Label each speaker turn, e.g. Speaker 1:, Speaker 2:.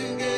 Speaker 1: to